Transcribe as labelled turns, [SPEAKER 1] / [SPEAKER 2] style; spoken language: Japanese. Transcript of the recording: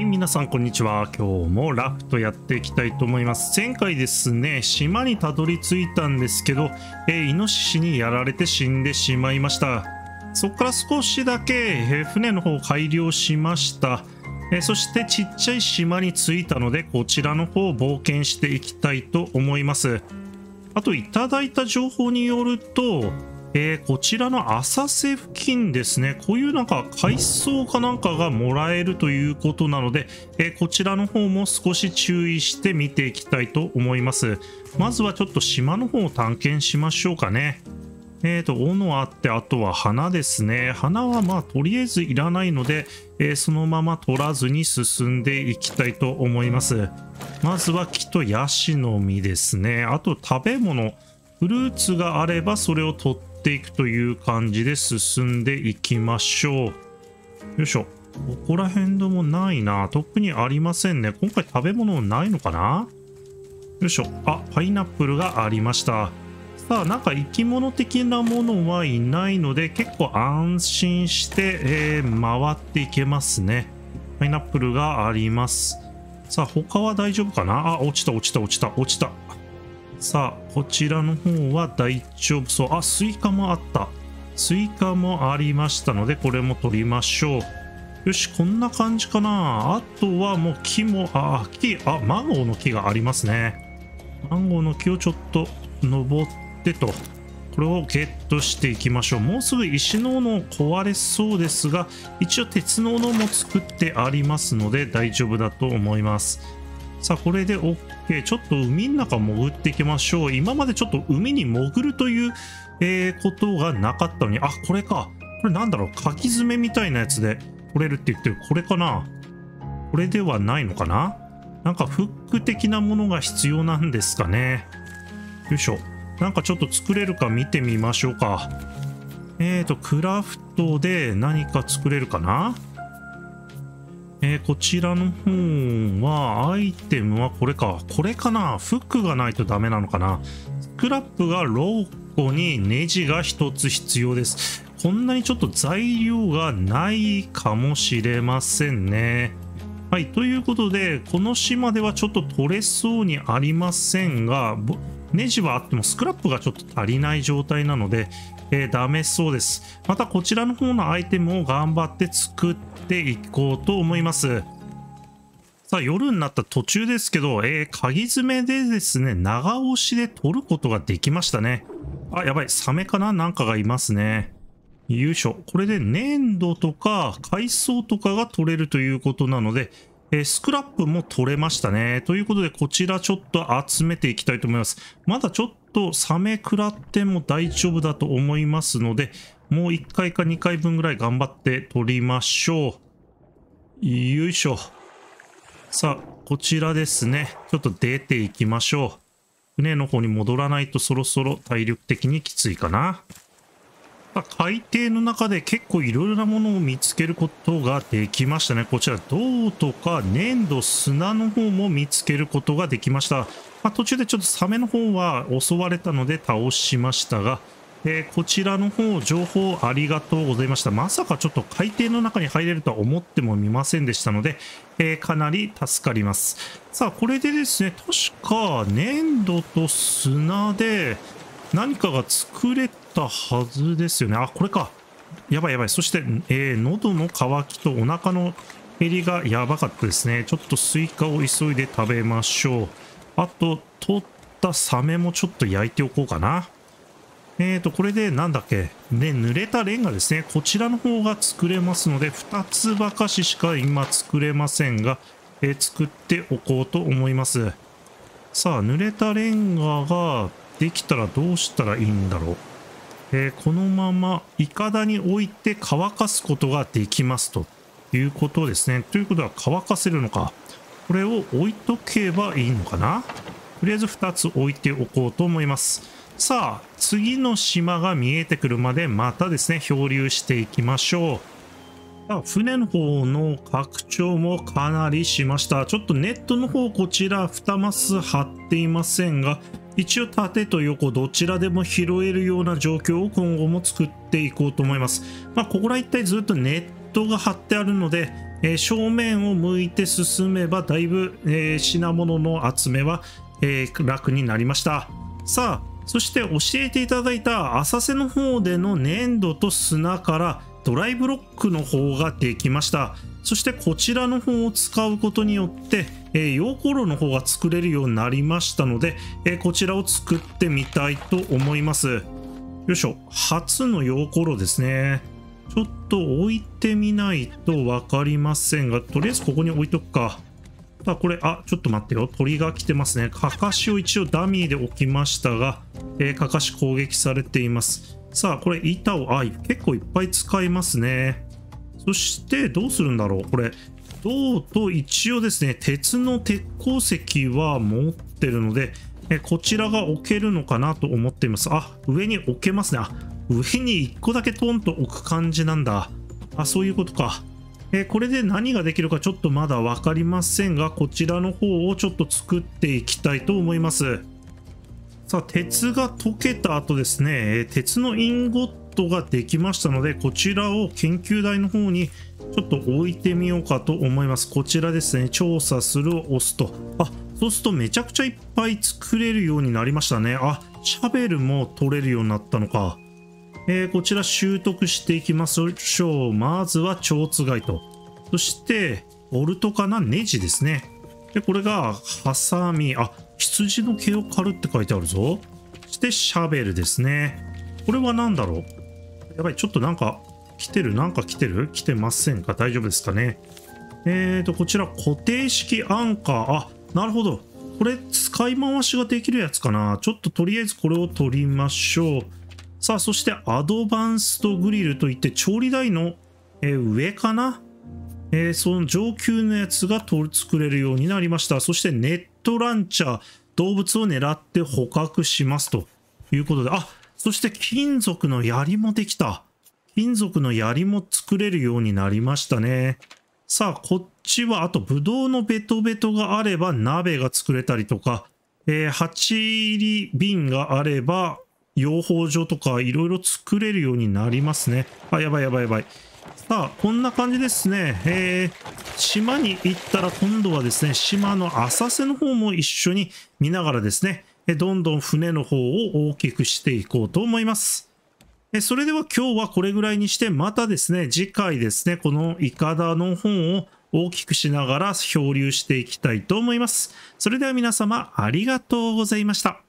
[SPEAKER 1] はい、皆さんこんにちは。今日もラフトやっていきたいと思います。前回ですね、島にたどり着いたんですけど、えー、イノシシにやられて死んでしまいました。そこから少しだけ、えー、船の方を改良しました。えー、そしてちっちゃい島に着いたので、こちらの方を冒険していきたいと思います。あと、いただいた情報によると、えー、こちらの浅瀬付近ですね、こういうなんか海藻かなんかがもらえるということなので、えー、こちらの方も少し注意して見ていきたいと思います。まずはちょっと島の方を探検しましょうかね。えーと、斧あって、あとは花ですね。花はまあとりあえずいらないので、えー、そのまま取らずに進んでいきたいと思います。まずは木とヤシの実ですね。あと食べ物、フルーツがあればそれを取ってっていくという感じで進んでいきましょう。よよいしょ。ここら辺でもないな。特にありませんね。今回食べ物ないのかな？よいしょ。あ、パイナップルがありました。さあ、なんか生き物的なものはいないので、結構安心して、えー、回っていけますね。パイナップルがあります。さあ、他は大丈夫かな？あ、落ちた、落ちた、落ちた、落ちた。さあ、こちらの方は大丈夫そう。あ、スイカもあった。スイカもありましたので、これも取りましょう。よし、こんな感じかな。あとはもう木も、あ、木、あ、マンゴーの木がありますね。マンゴーの木をちょっと登ってと。これをゲットしていきましょう。もうすぐ石の斧壊れそうですが、一応鉄の斧も作ってありますので大丈夫だと思います。さあ、これで OK。ちょっと海の中潜っていきましょう。今までちょっと海に潜るという、えー、ことがなかったのに、あ、これか。これなんだろう。書き爪みたいなやつで取れるって言ってる。これかなこれではないのかななんかフック的なものが必要なんですかね。よいしょ。なんかちょっと作れるか見てみましょうか。えーと、クラフトで何か作れるかなえー、こちらの方は、アイテムはこれか。これかなフックがないとダメなのかなスクラップが6個にネジが1つ必要です。こんなにちょっと材料がないかもしれませんね。はい、ということで、この島ではちょっと取れそうにありませんが、ネジはあってもスクラップがちょっと足りない状態なので、えー、ダメそうです。またこちらの方のアイテムを頑張って作っていこうと思います。さあ、夜になった途中ですけど、えー、鍵爪でですね、長押しで取ることができましたね。あ、やばい、サメかな？なんかがいますね。よいしょ。これで粘土とか海藻とかが取れるということなので、えー、スクラップも取れましたね。ということで、こちらちょっと集めていきたいと思います。まだちょっとサメ食らっても大丈夫だと思いますので、もう1回か2回分ぐらい頑張って取りましょう。よいしょ。さあ、こちらですね。ちょっと出ていきましょう。船の方に戻らないとそろそろ体力的にきついかな。海底の中で結構いろいろなものを見つけることができましたね。こちら銅とか粘土、砂の方も見つけることができました。まあ、途中でちょっとサメの方は襲われたので倒しましたが、えー、こちらの方、情報ありがとうございました。まさかちょっと海底の中に入れるとは思ってもみませんでしたので、えー、かなり助かります。さあ、これでですね、確か粘土と砂で何かが作れたはずですよね。あ、これか。やばいやばい。そして、えー、喉の渇きとお腹の減りがやばかったですね。ちょっとスイカを急いで食べましょう。あと、取ったサメもちょっと焼いておこうかな。えーと、これでなんだっけ。ね、濡れたレンガですね。こちらの方が作れますので、2つばかししか今作れませんが、えー、作っておこうと思います。さあ、濡れたレンガができたらどうしたらいいんだろう。えー、このままいかだに置いて乾かすことができますということですね。ということは乾かせるのか。これを置いとけばいいのかな？とりあえず2つ置いておこうと思います。さあ、次の島が見えてくるまでまたですね、漂流していきましょう。あ、船の方の拡張もかなりしました。ちょっとネットの方こちら2マス貼っていませんが、一応縦と横どちらでも拾えるような状況を今後も作っていこうと思います。まあ、ここら一帯ずっとネットが張ってあるので、えー、正面を向いて進めばだいぶ、えー、品物の集めは、えー、楽になりました。さあそして教えていただいた浅瀬の方での粘土と砂からドライブロックの方ができました。そしてこちらの方を使うことによって、えー、溶鉱炉の方が作れるようになりましたので、えー、こちらを作ってみたいと思います。よいしょ。初の溶鉱炉ですね。ちょっと置いてみないと分かりませんが、とりあえずここに置いとくか。あ、これ、あ、ちょっと待ってよ。鳥が来てますね。かかしを一応ダミーで置きましたが、えー、かかし攻撃されています。さあ、これ板を、あ、結構いっぱい使いますね。そして、どうするんだろうこれ、銅と一応ですね、鉄の鉄鉱石は持ってるので、えこちらが置けるのかなと思っています。あ、上に置けますね。あ、上に1個だけトンと置く感じなんだ。あ、そういうことか。えー、これで何ができるかちょっとまだ分かりませんが、こちらの方をちょっと作っていきたいと思います。さあ、鉄が溶けた後ですねえ、鉄のインゴットができましたので、こちらを研究台の方にちょっと置いてみようかと思います。こちらですね、調査するを押すと。あ、そうするとめちゃくちゃいっぱい作れるようになりましたね。あ、シャベルも取れるようになったのか。えー、こちら習得していきましょう。まずは蝶つがいと。そして、ボルトかなネジですね。で、これが、ハサミ。あ、羊の毛を刈るって書いてあるぞ。そして、シャベルですね。これは何だろう？やばい、ちょっとなんか、来てる？なんか来てる？来てませんか？大丈夫ですかね？えーと、こちら、固定式アンカー。あ、なるほど。これ、使い回しができるやつかなちょっととりあえずこれを取りましょう。さあ、そしてアドバンストグリルといって調理台の、え、上かな？えー、その上級のやつが作れるようになりました。そしてネットランチャー、動物を狙って捕獲しますということで、あ、そして金属の槍もできた。金属の槍も作れるようになりましたね。さあ、こっちは、あと、ブドウのベトベトがあれば鍋が作れたりとか、えー、8入り瓶があれば、養蜂所とかいろいろ作れるようになりますね。あ、やばいやばいやばい。さあ、こんな感じですね。えー、島に行ったら今度はですね、島の浅瀬の方も一緒に見ながらですね、どんどん船の方を大きくしていこうと思います。それでは今日はこれぐらいにして、またですね、次回ですね、このイカダの本を大きくしながら漂流していきたいと思います。それでは皆様ありがとうございました。